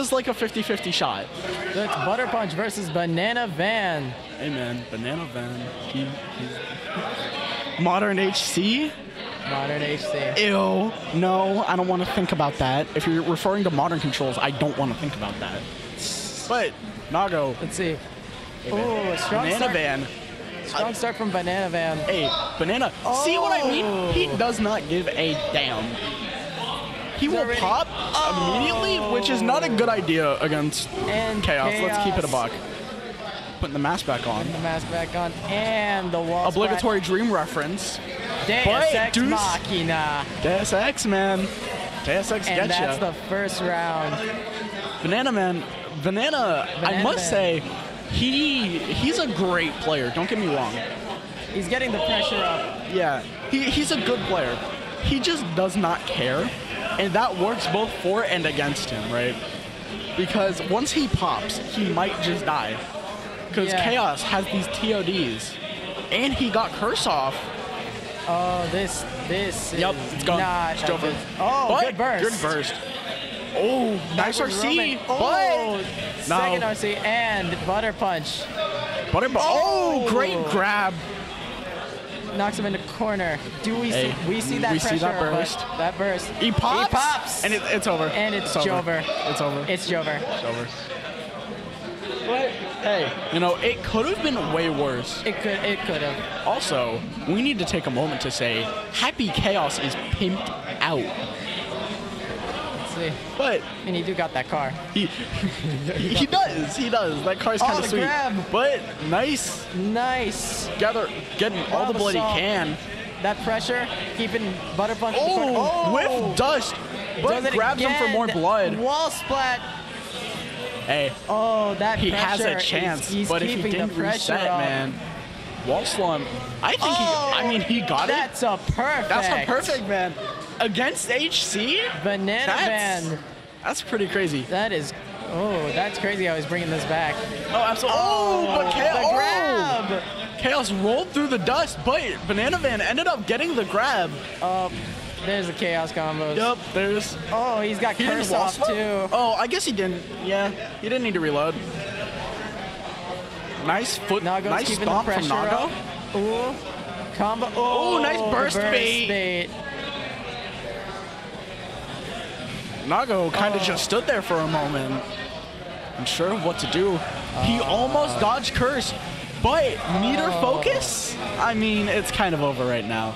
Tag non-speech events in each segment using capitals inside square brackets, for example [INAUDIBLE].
It's like a 50-50 shot. So it's Butter Punch versus Banana Van. Hey man, Banana Van. He, he's modern HC. Modern HC. Ew. No, I don't want to think about that. If you're referring to modern controls, I don't want to think about that. But Nago, Let's see. Oh, strong Banana start. Van. Strong start from Banana Van. Hey, Banana. See what I mean? He Oh. does not give a damn. He will pop immediately, which is not a good idea against And Chaos. Let's keep it a Chaos. buck. Putting the mask back on. The mask back on and the wall. Obligatory dream reference. Deus But Ex Deuce- Machina. Deus Ex, man. Deus Ex gets you. And that's the first round. Banana Man, Banana, I must Man. say, he he's a great player. Don't get me wrong. He's getting the pressure up. Yeah, he, he's a good player. He just does not care, and that works both for and against him, right? Because once he pops, he might just die. Because Yeah. Chaos has these TODs, and he got Curse off. Oh, this, this Yep, is it's gone. not It's over. Oh, But good burst. Good burst. Oh, nice RC, Roman. but Oh, second No. RC and Butter Punch. Butter, oh, Oh. great grab. Knocks him in the corner. Do we Hey, see? We see that we pressure. see that burst. That burst. He pops. He pops. And it, it's over. And it's over. Jover. It's over. It's Jover. It's over. But hey, you know, it could have been way worse. It could. It could have. Also, we need to take a moment to say Happy Chaos is pimped out. See. But And he do got that car. he [LAUGHS] he does, he does. That car's Oh, kind of sweet. grab. But nice Nice. gather getting all the blood he can. That pressure, keeping Butter Punch. in. Oh, with oh. dust. Does But it grabs him for more blood. Wall splat. Hey, Oh, that he has a chance. He's but if he keeping didn't the pressure reset, up. man, wall slum. I think Oh, he. I mean, he got it. That's a perfect. That's a perfect man. Against HC? Banana That's, Van. that's pretty crazy. That is. Oh, that's crazy how he's bringing this back. Oh, absolutely. Oh, oh but Chaos. the oh! grab. Chaos rolled through the dust, but Banana Van ended up getting the grab. Oh, there's the chaos combos. Yup, there's. Oh, he's got He curse off too. Oh, I guess he didn't. Yeah, he didn't need to reload. Nice foot. Nago's nice stomp from Nago. up. Ooh, combo. Oh, nice the burst bait. bait. Nago kind of Oh. just stood there for a moment, unsure of what to do. He oh. almost dodged curse, but meter Oh. focus. I mean, it's kind of over right now.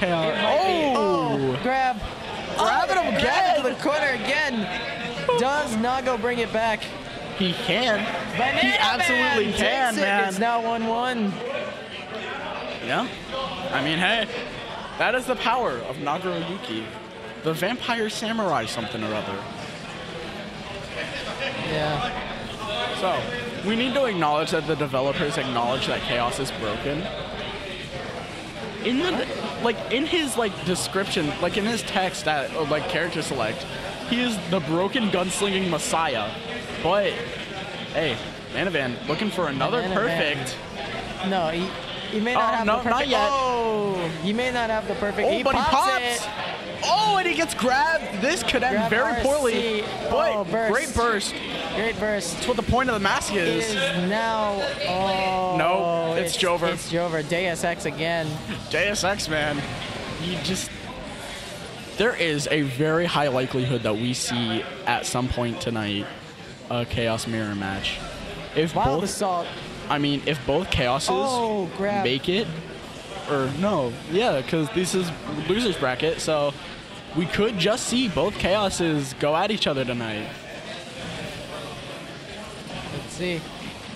Might be- oh. oh, grab. Grab it Grab again. to the corner again. Does Nago bring it back? he can. Banana He absolutely Man can, it. man. It's now 1-1. Yeah. I mean, hey, that is the power of Nagoriyuki, the vampire samurai something or other. Yeah. So, we need to acknowledge that the developers acknowledge that chaos is broken. In the like in his like description, like in his text that or, like character select, he is the broken gunslinging messiah. But hey, Manavan looking for another Banana perfect. No, he, he may not Oh, have no, the perfect. not yet. Oh, he may not have the perfect. Oh, he but he pops pops. it. Oh, and he gets grabbed. This could end Grab very RC. poorly. Oh, but Oh, burst. great burst. Great burst. That's what the point of the mask It is. is now. Oh. No, it's Jover. It's Jover. Deus Ex again. Deus Ex, man. You just. There is a very high likelihood that we see at some point tonight a Chaos Mirror match. If Wild both, assault. I mean, if both Chaoses Oh, make it, or no, yeah, because this is losers bracket, so we could just see both Chaoses go at each other tonight. Let's see.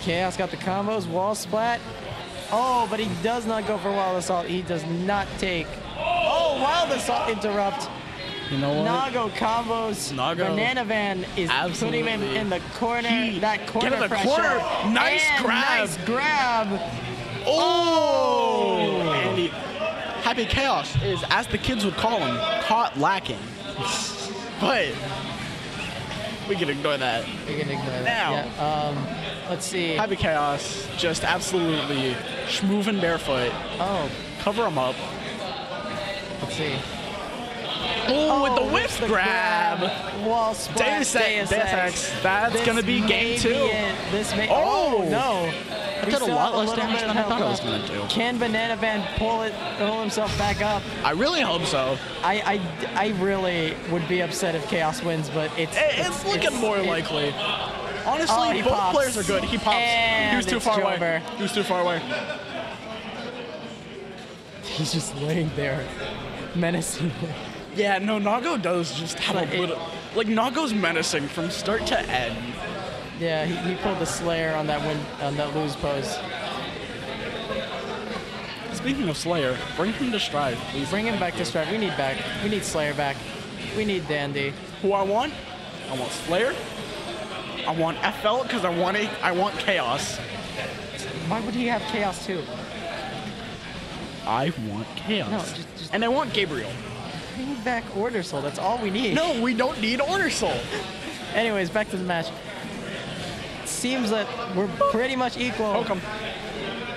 Chaos got the combos. Wall splat. Oh, but he does not go for wild assault. He does not take. Oh, wild assault interrupt. You know what? Nago combos. Nago. Banana Van is Absolutely. putting him in the corner. He- that corner get in the pressure. corner. Nice And grab. Nice grab. Oh! He, Happy Chaos is, as the kids would call him, caught lacking. [LAUGHS] but we can ignore that. We can ignore that. Now. Yeah, um, let's see. Happy Chaos just absolutely schmoving barefoot. Oh, Cover him up. let's see. Oh, with the oh, whip missed the grab. Wall splat. Deus Ex, Deus Ex. That's This gonna be game two. be it. This may. Oh. Oh, no. We did a lot less little damage than I thought it was gonna do. Can Banana Van pull it, pull himself back up? I really hope so. I, I, I really would be upset if Chaos wins, but it's It- It's looking it's- more it- likely. Oh, Honestly, he both pops. players are good. He pops. he was too it's far away. Jover. He was too far away. He's just laying there, menacing. Yeah, no, Nago does just have a it- little. Like, Nago's menacing from start to end. Yeah, he, he pulled the Slayer on that win on that lose pose. Speaking of Slayer, bring him to Strive, please. Bring him back to stride. We need back. We need Slayer back. We need Dandy. Who I want? I want Slayer. I want FL because I want a, I want Chaos. Why would he have Chaos too? I want Chaos. No, just- just- and I want Gabriel. Bring back Order-Sol. That's all we need. No, we don't need Order-Sol. [LAUGHS] Anyways, back to the match. Seems that we're pretty much equal. Poke him.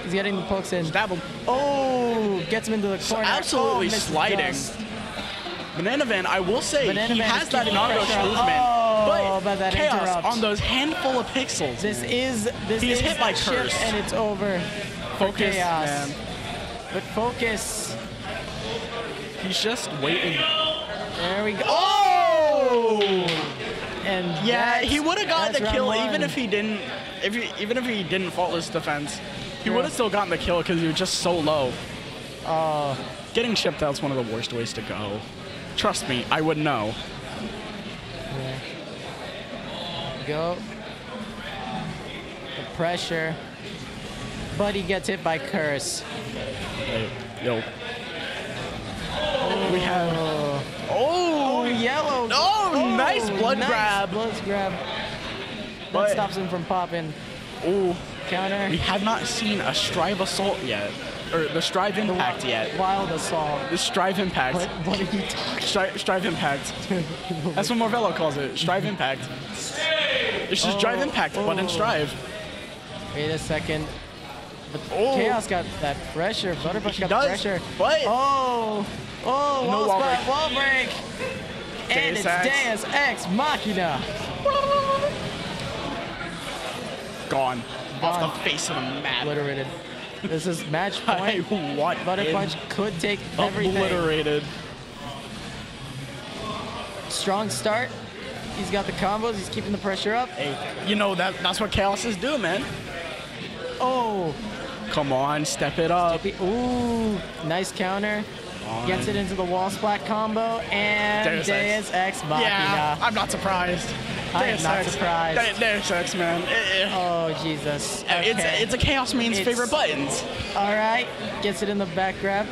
He's getting the pokes in. Stab him. Oh, gets him into the corner. absolutely oh, sliding. Banana Van, I will say, Banana he Van has that keeping Nago pressure on- movement, Oh, but, but that Chaos interrupt. on those handful of pixels. This is this He's is hit by Curse. and it's over. focus, Chaos. man. But focus. He's just waiting. There we go. Oh! And Yeah, he would have gotten the kill even if he didn't. If he, even if he didn't faultless defense, he True. would have still gotten the kill because he was just so low. Oh, Getting chipped out's one of the worst ways to go. Trust me, I would know. yeah. Go. The pressure. But he gets hit by curse. Hey, yo. We have. Oh, Oh, yellow. Oh, nice blood nice grab. Blood grab. But- That stops him from popping. oh. Counter. We have not seen a Strive Assault yet. Or the Strive Impact yet. Wild assault. The Strive Impact. What, what are you talking [LAUGHS] Stri- Strive Impact. [LAUGHS] That's what Morvello calls it. Strive Impact. It's just Drive Oh, Impact, but in oh. Strive. Wait a second. But Oh. Chaos got that pressure. Butter Punch He got does, the pressure. but- Oh! Oh, No wall, wall break. wall break! And it's. Deus Ex Machina. Gone. Off Gone. the face of the map. Obliterated. This is match [LAUGHS] I point. want Butter him Punch could take everything. obliterated. Strong start. He's got the combos. He's keeping the pressure up. Hey, you know that that's what Chaos is do, man. Oh! Come on, step it up. Ooh! Nice counter. Gets it into the wall splat combo. And Deus Ex. Deus Ex Machina. Yeah, I'm not surprised. I am Deus not Ex. surprised. De- Deus Ex, man. Eh, eh. Oh, Jesus. Okay. It's it's a Chaos main's It's- favorite buttons. All right, gets it in the back grab,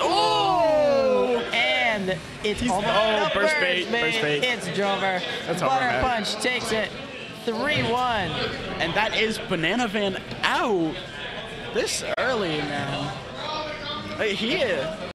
Oh! and it's He's- oh, the burst bait, burst bait. It's Drover. That's Butter. Punch takes it, three-one. And that is Banana Van out this early, man. Hey, he is.